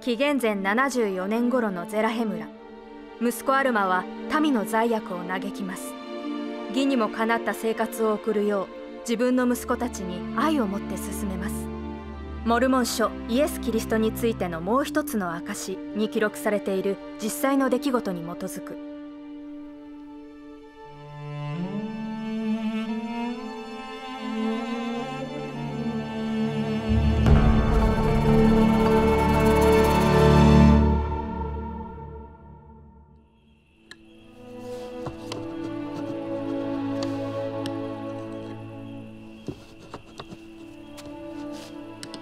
紀元前74年頃のゼラヘムラ。息子アルマは民の罪悪を嘆きます。義にもかなった生活を送るよう自分の息子たちに愛を持って進めます。モルモン書イエス・キリストについてのもう一つの証に記録されている実際の出来事に基づく。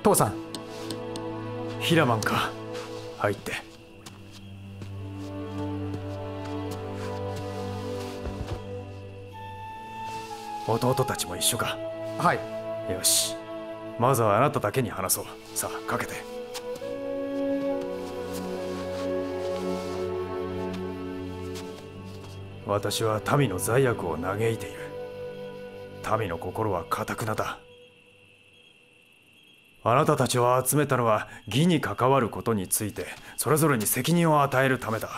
父さん。ヒラマンか。入って。弟たちも一緒か。はい。よし。まずはあなただけに話そう。さあかけて。私は民の罪悪を嘆いている。民の心はかたくなだあなたたちを集めたのは義に関わることについてそれぞれに責任を与えるためだ。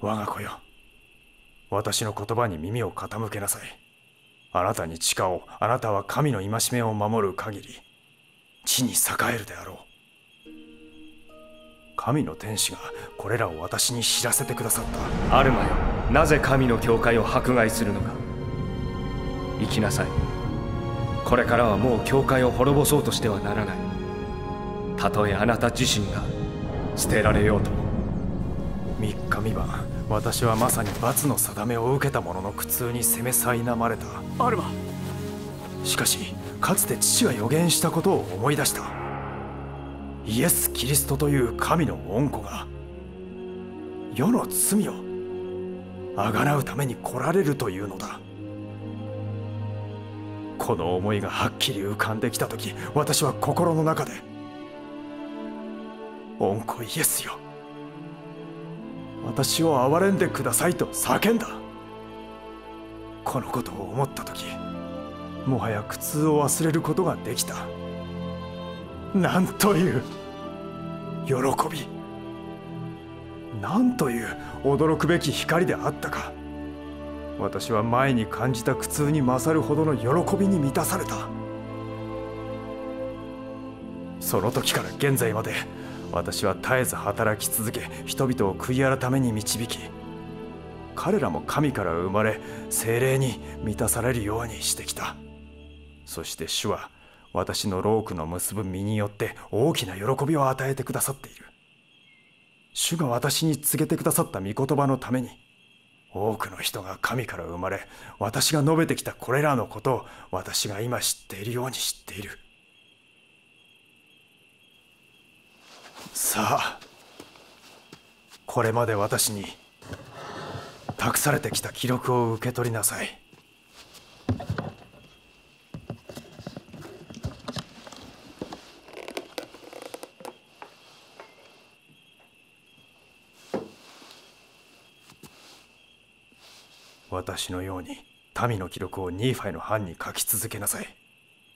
我が子よ私の言葉に耳を傾けなさい。あなたに地下をあなたは神の戒めを守る限り地に栄えるであろう。神の天使がこれらを私に知らせてくださった。アルマよなぜ神の教会を迫害するのか。行きなさい。これからはもう教会を滅ぼそうとしてはならない。たとえあなた自身が捨てられようとも。三日三晩私はまさに罰の定めを受けた者の苦痛に責め苛まれた。アルマしかしかつて父が予言したことを思い出した。イエス・キリストという神の恩子が世の罪をあがなうために来られるというのだこの思いがはっきり浮かんできた時私は心の中で「恩子イエスよ。私を憐れんでください」と叫んだ。このことを思った時もはや苦痛を忘れることができた。なんという喜び。なんという驚くべき光であったか。私は前に感じた苦痛に勝るほどの喜びに満たされた。その時から現在まで私は絶えず働き続け人々を悔い改めに導き彼らも神から生まれ精霊に満たされるようにしてきた。そして主は私のロークの結ぶ身によって大きな喜びを与えてくださっている。主が私に告げてくださった御言葉のために多くの人が神から生まれ私が述べてきたこれらのことを私が今知っているように知っている。さあこれまで私に託されてきた記録を受け取りなさい。私のように民の記録をニーファイの版に書き続けなさい。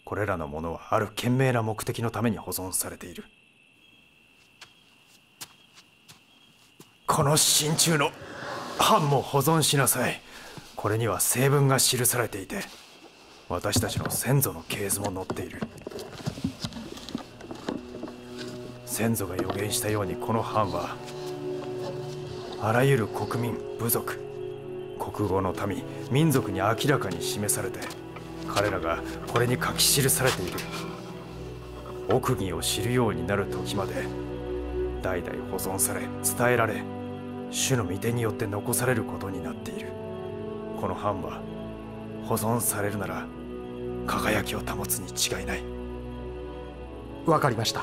これらのものはある賢明な目的のために保存されている。この真鍮の版も保存しなさい。これには成分が記されていて私たちの先祖の系図も載っている。先祖が予言したようにこの版はあらゆる国民部族国語の民民族に明らかに示されて彼らがこれに書き記されている。奥義を知るようになる時まで代々保存され伝えられ主の御手によって残されることになっている。この版は保存されるなら輝きを保つに違いない。わかりました。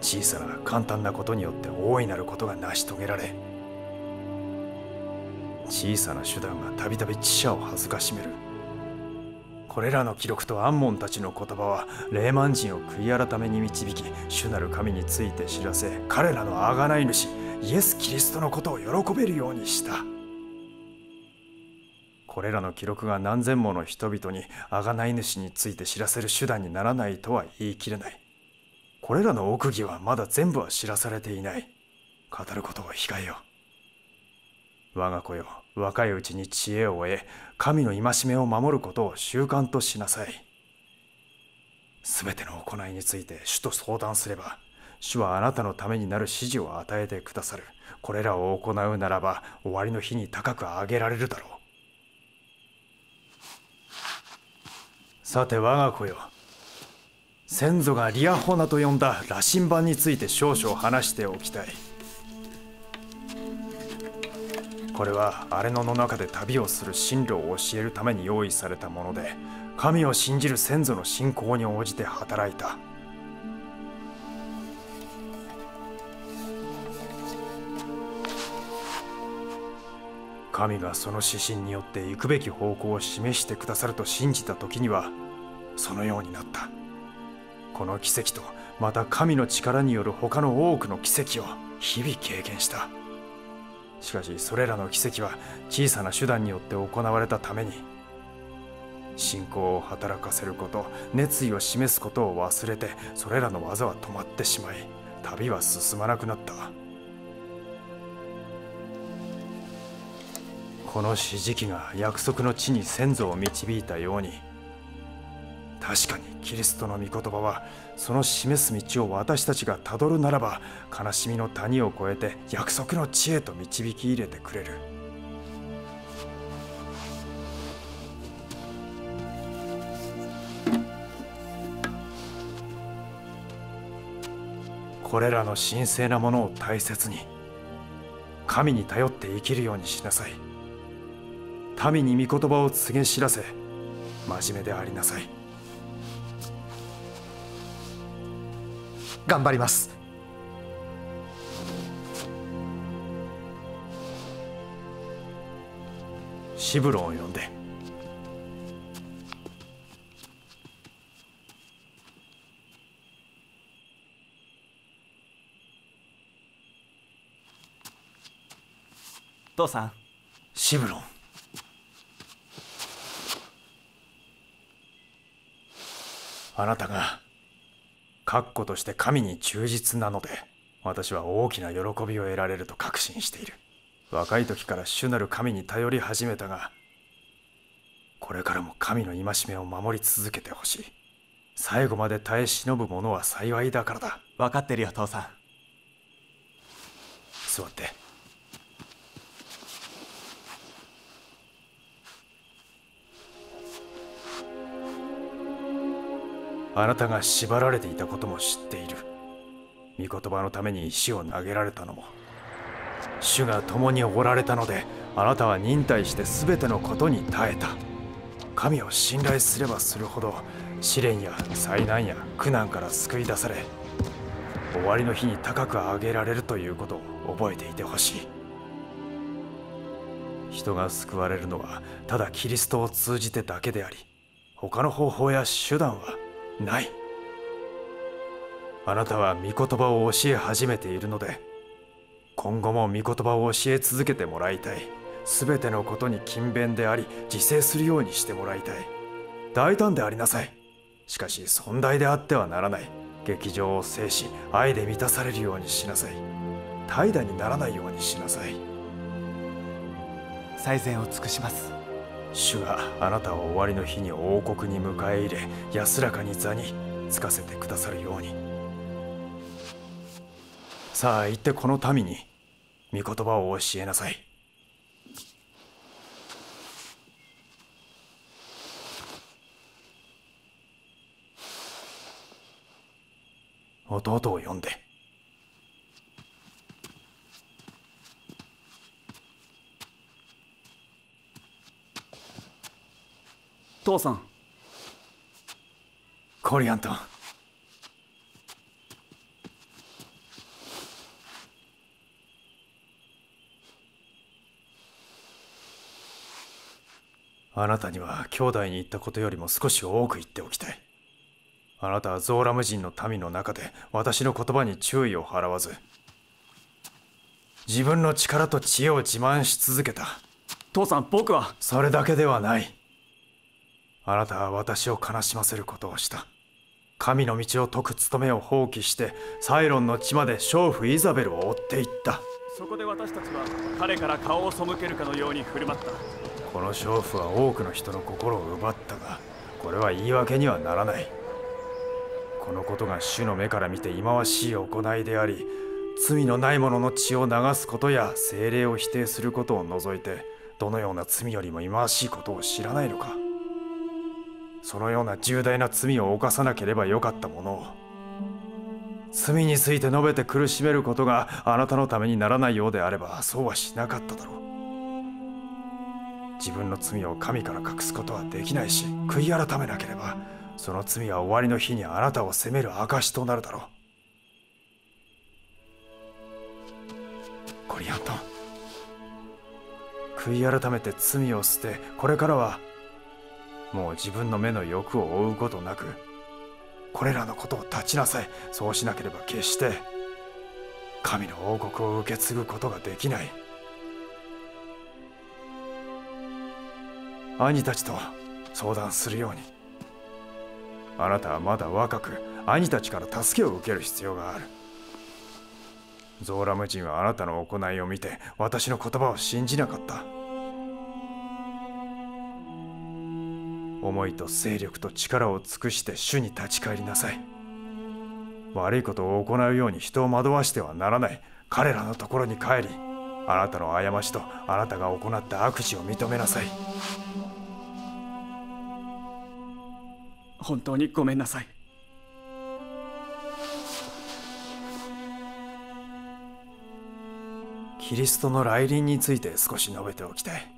小さな簡単なことによって大いなることが成し遂げられ小さな手段がたびたび知者を恥ずかしめる。これらの記録とアンモンたちの言葉は霊満人を悔い改めに導き主なる神について知らせ彼らの贖い主イエス・キリストのことを喜べるようにした。これらの記録が何千もの人々に贖い主について知らせる手段にならないとは言い切れない。これらの奥義はまだ全部は知らされていない。語ることを控えよう。我が子よ若いうちに知恵を得神の戒めを守ることを習慣としなさい。すべての行いについて主と相談すれば主はあなたのためになる指示を与えてくださる。これらを行うならば終わりの日に高く上げられるだろう。さて我が子よ先祖がリアホナと呼んだ羅針盤について少々話しておきたい。これは荒れ野の中で旅をする進路を教えるために用意されたもので神を信じる先祖の信仰に応じて働いた。神がその指針によって行くべき方向を示してくださると信じた時にはそのようになった。この奇跡とまた神の力による他の多くの奇跡を日々経験した。しかしそれらの奇跡は小さな手段によって行われたために信仰を働かせること熱意を示すことを忘れてそれらの技は止まってしまい旅は進まなくなった。この史記が約束の地に先祖を導いたように確かにキリストの御言葉はその示す道を私たちがたどるならば悲しみの谷を越えて約束の地へと導き入れてくれる。これらの神聖なものを大切に神に頼って生きるようにしなさい。民に御言葉を告げ知らせ真面目でありなさい。頑張ります。シブロンを呼んで。父さん。シブロン。あなたが確固として神に忠実なので私は大きな喜びを得られると確信している。若い時から主なる神に頼り始めたがこれからも神の戒めを守り続けてほしい。最後まで耐え忍ぶ者は幸いだからだ。分かってるよ父さん。座ってあなたが縛られていたことも知っている。御言葉のために石を投げられたのも。主が共におられたのであなたは忍耐して全てのことに耐えた。神を信頼すればするほど試練や災難や苦難から救い出され終わりの日に高く上げられるということを覚えていてほしい。人が救われるのはただキリストを通じてだけであり他の方法や手段はない。あなたは御言葉を教え始めているので今後も御言葉を教え続けてもらいたい。全てのことに勤勉であり自制するようにしてもらいたい。大胆でありなさい。しかし尊大であってはならない。劇場を制し愛で満たされるようにしなさい。怠惰にならないようにしなさい。最善を尽くします。主があなたを終わりの日に王国に迎え入れ安らかに座につかせてくださるように。さあ行ってこの民に御言葉を教えなさい。弟を呼んで父さん。コリアント。ンあなたには兄弟に言ったことよりも少し多く言っておきたい。あなたはゾーラム人の民の中で私の言葉に注意を払わず自分の力と知恵を自慢し続けた。父さん僕は。それだけではないあなたは私を悲しませることをした。神の道を解く務めを放棄してサイロンの地まで娼婦イザベルを追っていった。そこで私たちは彼から顔を背けるかのように振る舞った。この娼婦は多くの人の心を奪ったがこれは言い訳にはならない。このことが主の目から見て忌まわしい行いであり罪のない者の血を流すことや精霊を否定することを除いてどのような罪よりも忌まわしいことを知らないのかそのような重大な罪を犯さなければよかったものを。罪について述べて苦しめることがあなたのためにならないようであればそうはしなかっただろう。自分の罪を神から隠すことはできないし悔い改めなければその罪は終わりの日にあなたを責める証となるだろう。コリアント悔い改めて罪を捨てこれからはもう自分の目の欲を追うことなくこれらのことを断ちなさい。そうしなければ決して神の王国を受け継ぐことができない。兄たちと相談するように。あなたはまだ若く兄たちから助けを受ける必要がある。ゾーラム人はあなたの行いを見て私の言葉を信じなかった。思いと勢力と力を尽くして主に立ち返りなさい。悪いことを行うように人を惑わしてはならない。彼らのところに帰りあなたの過ちとあなたが行った悪事を認めなさい。本当にごめんなさい。キリストの来臨について少し述べておきたい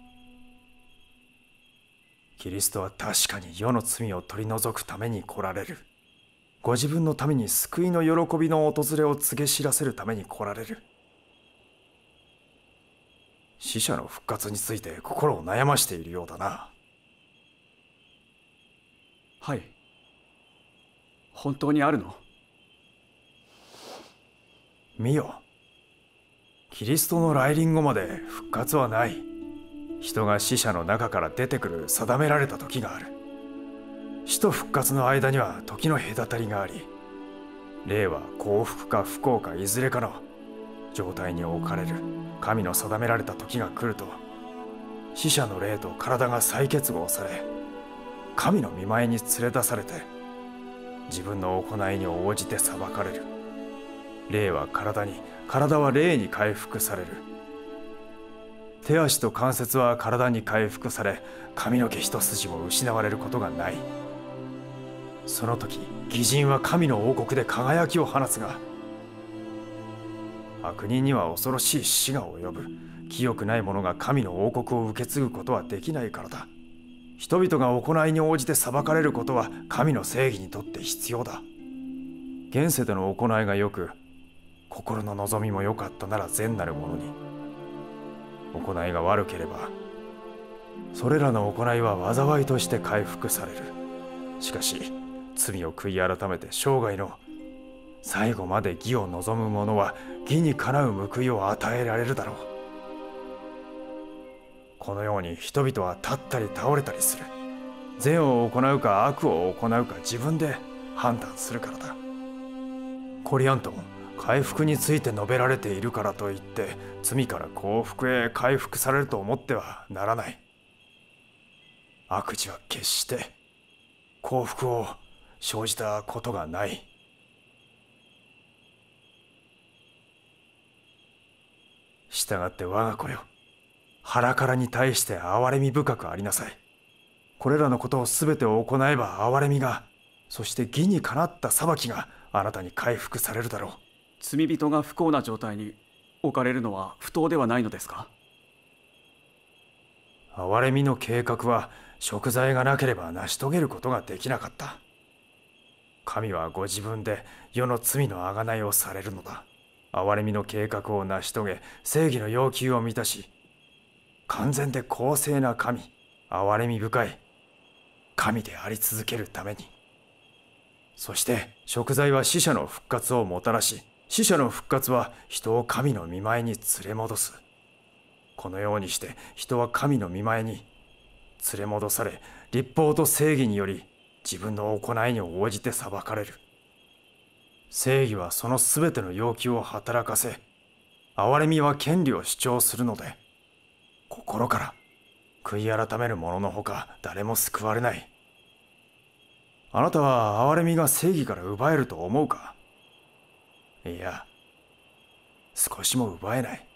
キリストは確かに世の罪を取り除くために来られる。ご自分のために救いの喜びの訪れを告げ知らせるために来られる。死者の復活について心を悩ましているようだな。はい。本当にあるの？見よ。キリストの来臨後まで復活はない人が死者の中から出てくる定められた時がある。死と復活の間には時の隔たりがあり霊は幸福か不幸かいずれかの状態に置かれる神の定められた時が来ると死者の霊と体が再結合され神の見前に連れ出されて自分の行いに応じて裁かれる。霊は体に体は霊に回復される。手足と関節は体に回復され髪の毛一筋も失われることがない。その時義人は神の王国で輝きを放つが悪人には恐ろしい死が及ぶ。清くない者が神の王国を受け継ぐことはできないからだ。人々が行いに応じて裁かれることは神の正義にとって必要だ。現世での行いがよく心の望みも良かったなら善なるものに。行いが悪ければそれらの行いは災いとして回復される。しかし罪を悔い改めて生涯の最後まで義を望む者は義にかなう報いを与えられるだろう。このように人々は立ったり倒れたりする。善を行うか悪を行うか自分で判断するからだ。コリアントン回復について述べられているからといって罪から幸福へ回復されると思ってはならない。悪事は決して幸福を生じたことがない。したがって我が子よ腹からに対して憐れみ深くありなさい。これらのことを全て行えば憐れみがそして義にかなった裁きがあなたに回復されるだろう。罪人が不幸な状態に置かれるのは不当ではないのですか？憐れみの計画は食材がなければ成し遂げることができなかった。神はご自分で世の罪の贖いをされるのだ。憐れみの計画を成し遂げ正義の要求を満たし完全で公正な神憐れみ深い神であり続けるために。そして食材は死者の復活をもたらし死者の復活は人を神の見前に連れ戻す。このようにして人は神の見前に連れ戻され立法と正義により自分の行いに応じて裁かれる。正義はその全ての要求を働かせ憐れみは権利を主張するので心から悔い改める者のほか誰も救われない。あなたは憐れみが正義から奪えると思うか？いや少しも奪えない。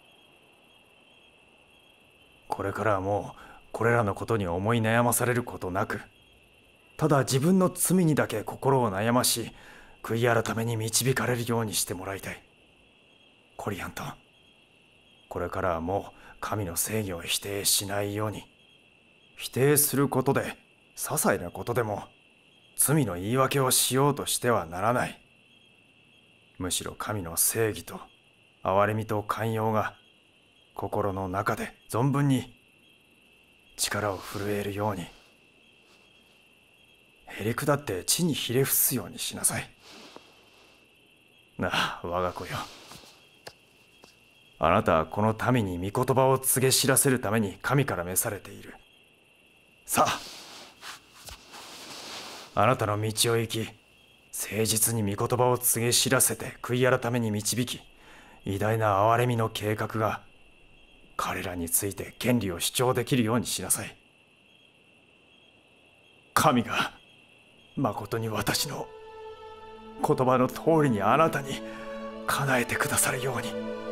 これからはもうこれらのことに思い悩まされることなくただ自分の罪にだけ心を悩まし悔い改めに導かれるようにしてもらいたい。コリアントンこれからはもう神の正義を否定しないように否定することで些細なことでも罪の言い訳をしようとしてはならない。むしろ神の正義と憐れみと寛容が心の中で存分に力を震えるように。へりくだって地にひれ伏すようにしなさい。なあ我が子よ。あなたはこの民に御言葉を告げ知らせるために神から召されている。さああなたの道を行き誠実に御言葉を告げ知らせて悔い改めに導き偉大な憐れみの計画が彼らについて権利を主張できるようにしなさい神がまことに私の言葉の通りにあなたに叶えてくださるように。